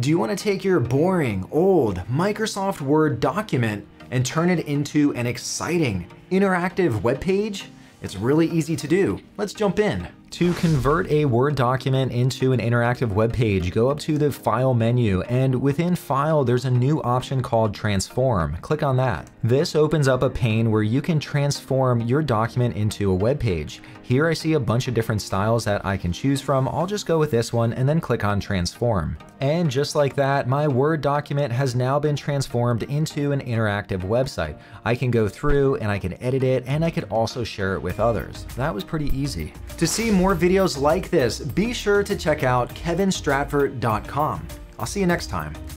Do you want to take your boring, old Microsoft Word document and turn it into an exciting, interactive web page? It's really easy to do. Let's jump in. To convert a Word document into an interactive web page, go up to the File menu, and within File, there's a new option called Transform. Click on that. This opens up a pane where you can transform your document into a web page. Here I see a bunch of different styles that I can choose from. I'll just go with this one and then click on Transform. And just like that, my Word document has now been transformed into an interactive website. I can go through and I can edit it and I could also share it with others. That was pretty easy. To see more videos like this, be sure to check out kevinstratvert.com. I'll see you next time.